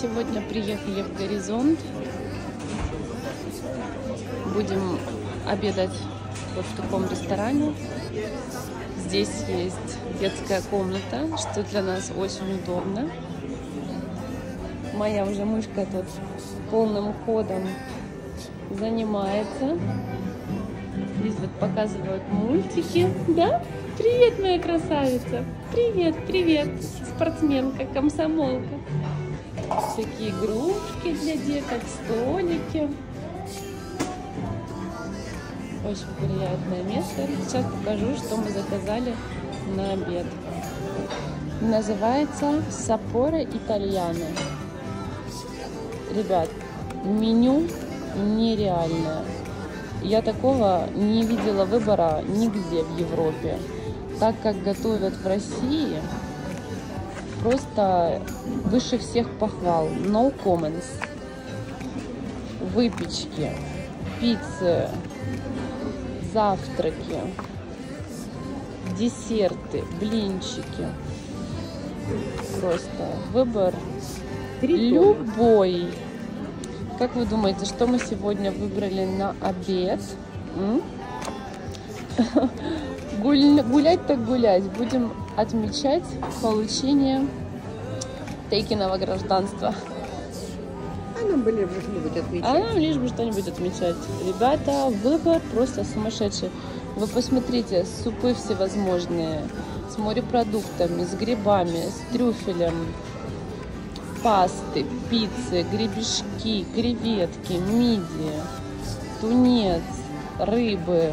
Сегодня приехали в Горизонт. Будем обедать вот в таком ресторане. Здесь есть детская комната, что для нас очень удобно. Моя уже мышка тут полным ходом занимается. Здесь вот показывают мультики. Да? Привет, моя красавица! Привет, привет! Спортсменка, комсомолка. Всякие игрушки для деток, столики. Очень приятное место. Сейчас покажу, что мы заказали на обед. Называется Сапора Итальяно. Ребят, меню нереальное. Я такого не видела выбора нигде в Европе. Так как готовят в России, просто выше всех похвал. No comments. Выпечки, пиццы, завтраки, десерты, блинчики. Просто выбор любой. Как вы думаете, что мы сегодня выбрали на обед? Гуль- Гулять так гулять. Будем отмечать получение Тейкиного гражданства. А нам были бы что-нибудь отметить. А нам лишь бы что-нибудь отмечать. Ребята, выбор просто сумасшедший. Вы посмотрите, супы всевозможные, с морепродуктами, с грибами, с трюфелем, пасты, пиццы, гребешки, креветки, мидии, тунец, рыбы.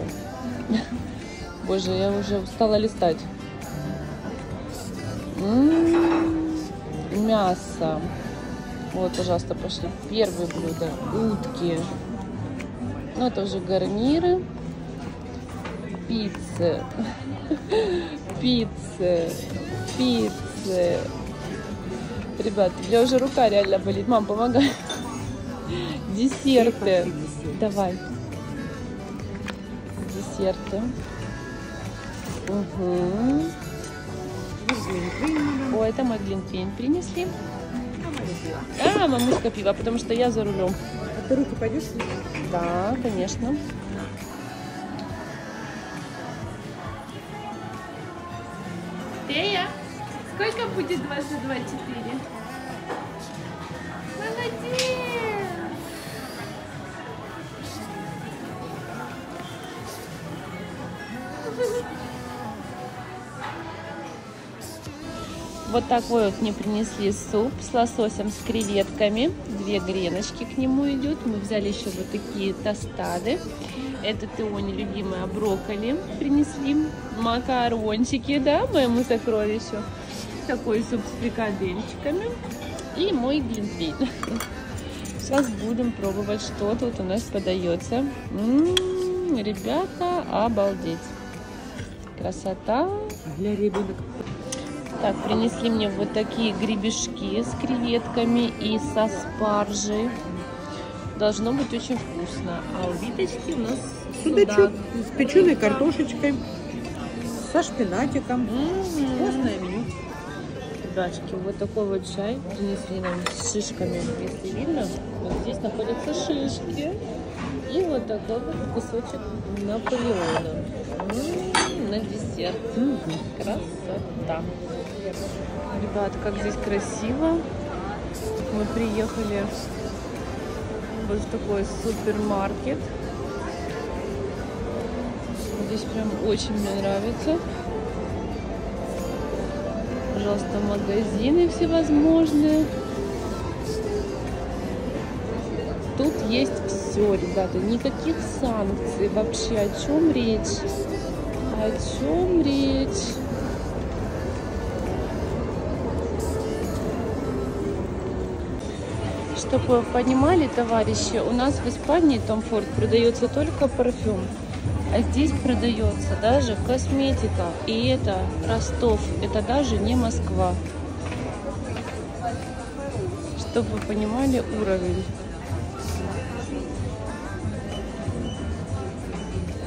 Боже, я уже устала листать. М, Мясо. Вот, пожалуйста, пошли. Первое блюдо. Утки. Ну, это уже гарниры. Пиццы. Пиццы. Пиццы. Ребят, у меня уже рука реально болит. Мам, помогай. Десерты. Давай. Десерты. Угу. О, это мой глинтвейн принесли. А, мамушка пива, потому что я за рулем. А ты руки пойдешь? Да, конечно. Тея, сколько будет 22 4? Вот такой вот мне принесли суп с лососем, с креветками. Две греночки к нему идет. Мы взяли еще вот такие тостады. Это Теоне любимая брокколи принесли. Макарончики, да, моему сокровищу. Такой суп с фрикадельчиками. И мой глинтвейн. Сейчас будем пробовать, что тут у нас подается. М-м, ребята, обалдеть. Красота. Для ребенок. Так, принесли мне вот такие гребешки с креветками и со спаржей. Должно быть очень вкусно. А у Виточки у нас Судачок с печеной картошечкой, со шпинатиком. Мгм. Вкусное меню. Ребятки, вот такой вот чай принесли нам с шишками. Если видно, вот здесь находятся шишки. И вот такой вот кусочек Наполеона. М, На десерт. Красота. Ребят, как здесь красиво. Мы приехали вот в такой супермаркет. Здесь прям очень мне нравится. Пожалуйста, магазины всевозможные. Тут есть все, ребята. Никаких санкций. Вообще, о чем речь? О чем речь? Чтобы вы понимали, товарищи, у нас в Испании Том Форд продается только парфюм. А здесь продается даже косметика. И это Ростов. Это даже не Москва. Чтобы вы понимали уровень.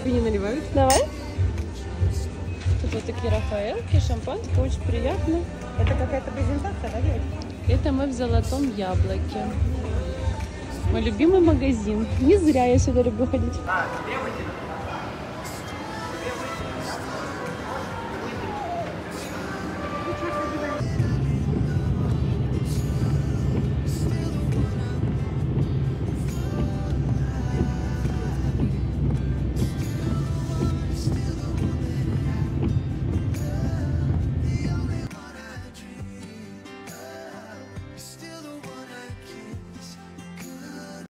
Не наливают? Давай. Тут Вот такие рафаэлки, шампанское, очень приятно. Это какая-то презентация, да, девочка? Это мы в Золотом Яблоке. Мой любимый магазин. Не зря я сюда люблю ходить.